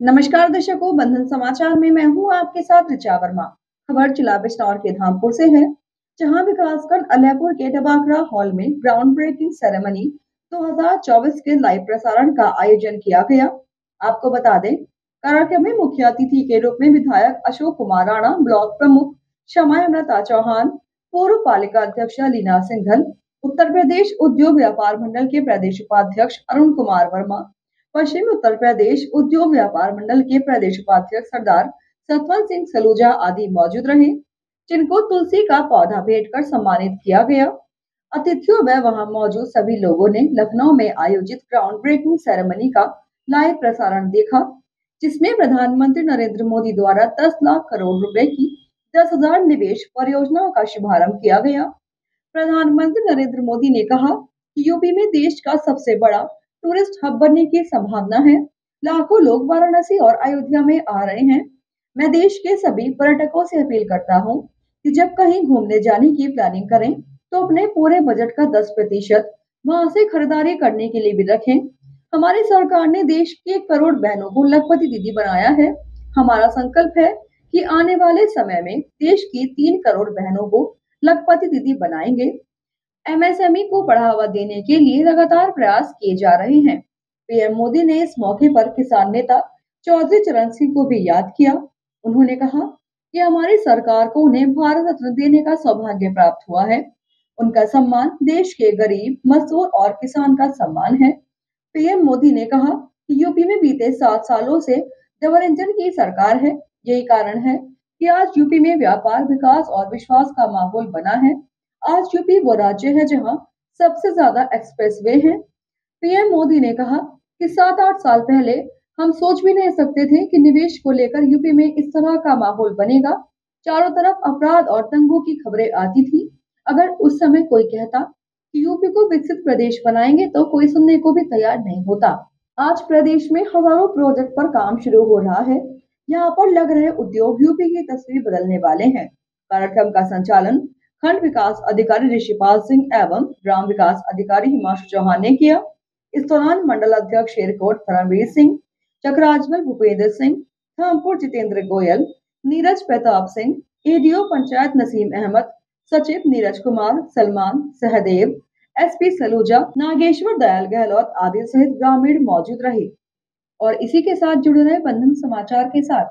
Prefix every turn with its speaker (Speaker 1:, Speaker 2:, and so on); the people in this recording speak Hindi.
Speaker 1: नमस्कार दर्शकों, बंधन समाचार में मैं हूँ आपके साथ रिचा वर्मा। खबर जिला बिजनौर के धामपुर से है, जहाँ विकासखंड अलेपुर के डबाकरा हॉल में ग्राउंड ब्रेकिंग सेरेमनी 2024 के लाइव प्रसारण का आयोजन किया गया। आपको बता दें कार्यक्रम में मुख्य अतिथि के रूप में विधायक अशोक कुमार राणा, ब्लॉक प्रमुख क्षमा अमृता चौहान, पूर्व पालिका अध्यक्ष लीना सिंघल, उत्तर प्रदेश उद्योग व्यापार मंडल के प्रदेश उपाध्यक्ष अरुण कुमार वर्मा पश्चिमी उत्तर प्रदेश उद्योग व्यापार मंडल के प्रदेश उपाध्यक्ष सरदार सतवंत सिंह सलूजा आदि मौजूद रहे, जिनको तुलसी का पौधा भेंट कर सम्मानित किया गया। अतिथियों व वहाँ मौजूद सभी लोगों ने लखनऊ में आयोजित ग्राउंड ब्रेकिंग सेरेमनी का लाइव प्रसारण देखा, जिसमें प्रधानमंत्री नरेंद्र मोदी द्वारा 10 लाख करोड़ रुपए की दस हज़ार निवेश परियोजनाओं का शुभारंभ किया गया। प्रधानमंत्री नरेंद्र मोदी ने कहा कि यूपी में देश का सबसे बड़ा टूरिस्ट हब बनने की संभावना है। लाखों लोग वाराणसी और अयोध्या में आ रहे हैं। मैं देश के सभी पर्यटकों से अपील करता हूँ कि जब कहीं घूमने जाने की प्लानिंग करें तो अपने पूरे बजट का 10 प्रतिशत वहाँ से खरीदारी करने के लिए भी रखें। हमारी सरकार ने देश की एक करोड़ बहनों को लखपति दीदी बनाया है। हमारा संकल्प है कि आने वाले समय में देश की तीन करोड़ बहनों को लखपति दीदी बनाएँगे। एमएसएमई को बढ़ावा देने के लिए लगातार प्रयास किए जा रहे हैं। पीएम मोदी ने इस मौके पर किसान नेता चौधरी चरण सिंह को भी याद किया। उन्होंने कहा कि हमारी सरकार को उन्हें भारत रत्न देने का सौभाग्य प्राप्त हुआ है। उनका सम्मान देश के गरीब, मजदूर और किसान का सम्मान है। पीएम मोदी ने कहा कि यूपी में बीते सात सालों से डबल इंजन की सरकार है। यही कारण है कि आज यूपी में व्यापार, विकास और विश्वास का माहौल बना है। आज यूपी वो राज्य है जहाँ सबसे ज़्यादा एक्सप्रेसवे हैं। पीएम मोदी ने कहा कि सात आठ साल पहले हम सोच भी नहीं सकते थे कि निवेश को लेकर यूपी में इस तरह का माहौल बनेगा। चारों तरफ़ अपराध और दंगों की खबरें आती थी। अगर उस समय कोई कहता कि यूपी को विकसित प्रदेश बनाएँगे तो कोई सुनने को भी तैयार नहीं होता। आज प्रदेश में हज़ारों प्रोजेक्ट पर काम शुरू हो रहा है। यहाँ पर लग रहे उद्योग यूपी की तस्वीर बदलने वाले हैं। कार्यक्रम का संचालन खंड विकास अधिकारी ऋषिपाल सिंह एवं ग्राम विकास अधिकारी हिमांशु चौहान ने किया। इस दौरान मंडल अध्यक्ष शेरकोट धर्मवीर सिंह, चक्राजमल भूपेंद्र सिंह, धामपुर जितेंद्र गोयल, नीरज प्रताप सिंह, एडीओ पंचायत नसीम अहमद, सचिव नीरज कुमार, सलमान सहदेव, एसपी सलूजा, नागेश्वर दयाल गहलोत आदि सहित ग्रामीण मौजूद रहे। और इसी के साथ जुड़े रहे बंधन समाचार के साथ।